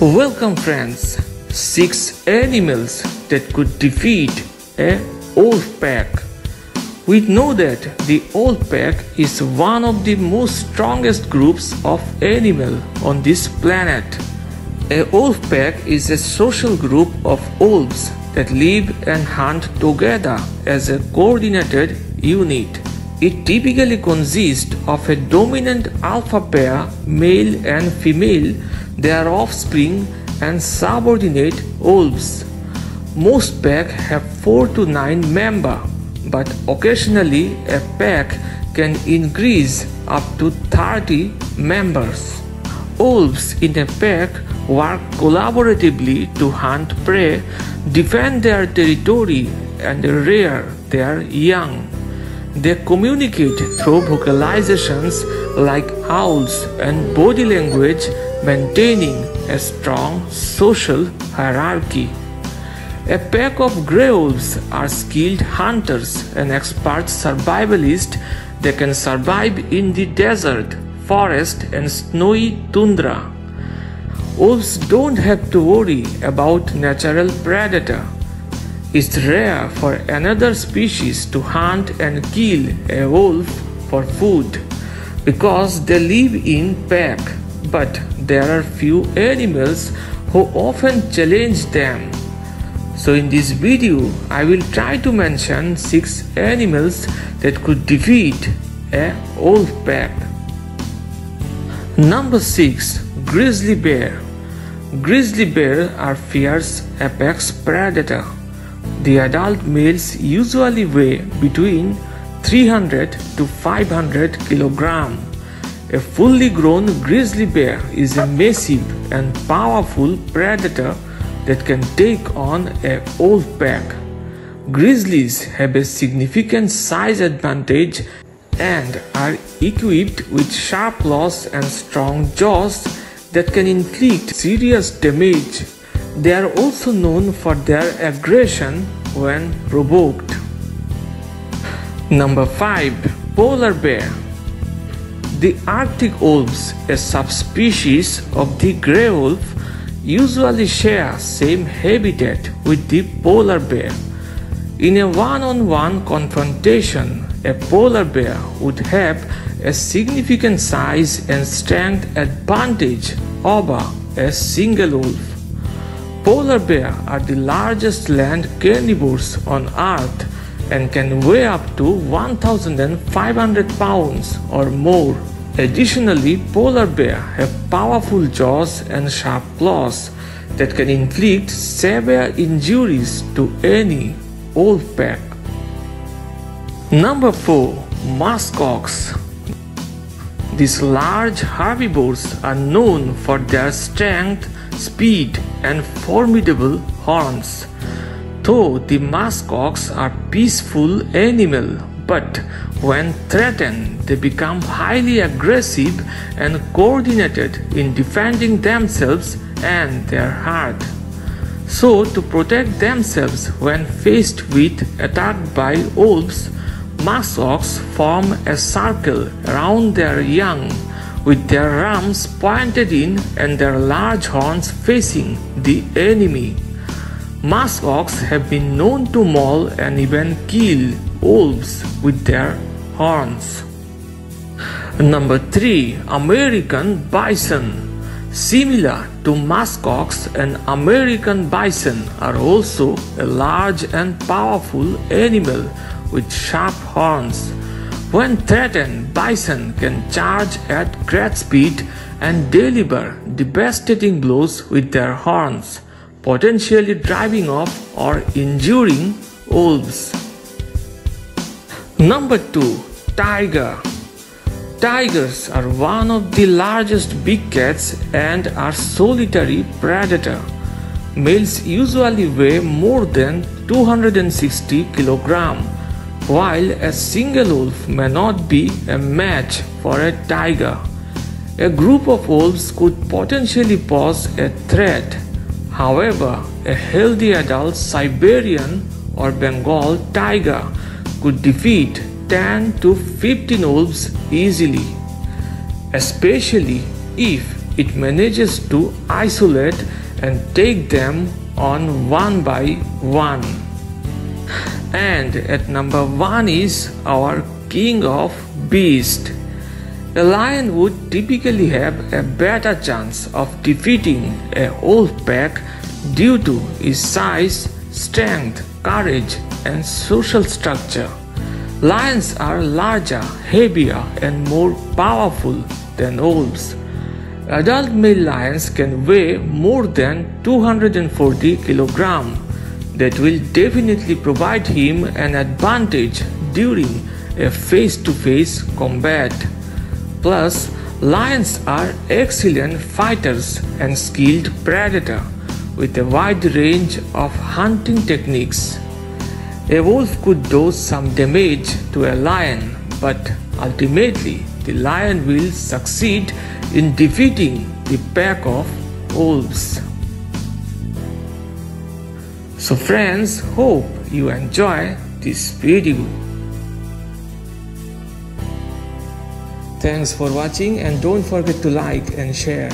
Welcome friends. 6 animals that could defeat a wolf pack. We know that the wolf pack is one of the most strongest groups of animal on this planet. A wolf pack is a social group of wolves that live and hunt together as a coordinated unit. It typically consists of a dominant alpha pair, male and female, their offspring, and subordinate wolves. Most packs have 4 to 9 members, but occasionally a pack can increase up to 30 members. Wolves in a pack work collaboratively to hunt prey, defend their territory, and rear their young. They communicate through vocalizations like howls and body language, maintaining a strong social hierarchy. A pack of grey wolves are skilled hunters and expert survivalists They can survive in the desert, forest, and snowy tundra. Wolves don't have to worry about natural predator. It's rare for another species to hunt and kill a wolf for food because they live in pack but there are few animals who often challenge them so in this video I will try to mention 6 animals that could defeat a wolf pack. Number 6 grizzly bear. Grizzly bears are fierce apex predator. The adult males usually weigh between 300 to 500 kilogram. A fully grown grizzly bear is a massive and powerful predator that can take on a wolf pack. Grizzlies have a significant size advantage and are equipped with sharp claws and strong jaws that can inflict serious damage they are also known for their aggression when provoked. Number 5. Polar Bear The Arctic wolves, a subspecies of the grey wolf, usually share same habitat with the polar bear. In a one-on-one confrontation, a polar bear would have a significant size and strength advantage over a single wolf. Polar bears are the largest land carnivores on Earth and can weigh up to 1,500 pounds or more. Additionally, polar bears have powerful jaws and sharp claws that can inflict severe injuries to any wolf pack. Number 4. Muskox These large herbivores are known for their strength speed, and formidable horns. Though the muskox are peaceful animal, but when threatened, they become highly aggressive and coordinated in defending themselves and their herd. So, to protect themselves when faced with attack by wolves, muskox form a circle around their young with their rams pointed in and their large horns facing the enemy. Muskox have been known to maul and even kill wolves with their horns. Number 3. American Bison Similar to muskox and American bison are also a large and powerful animal with sharp horns. When threatened, bison can charge at great speed and deliver devastating blows with their horns, potentially driving off or injuring wolves. Number 2. Tiger Tigers are one of the largest big cats and are solitary predator. Males usually weigh more than 260 kilograms while a single wolf may not be a match for a tiger, a group of wolves could potentially pose a threat. However, a healthy adult Siberian or Bengal tiger could defeat 10 to 15 wolves easily, especially if it manages to isolate and take them on one by one. And at number one is our king of beast. A lion would typically have a better chance of defeating a wolf pack due to its size, strength, courage, and social structure. Lions are larger, heavier, and more powerful than wolves. Adult male lions can weigh more than 240 kg. That will definitely provide him an advantage during a face to face combat. Plus, lions are excellent fighters and skilled predator with a wide range of hunting techniques. A wolf could do some damage to a lion, but ultimately the lion will succeed in defeating the pack of wolves. So friends, hope you enjoy this video. Thanks for watching and don't forget to like and share.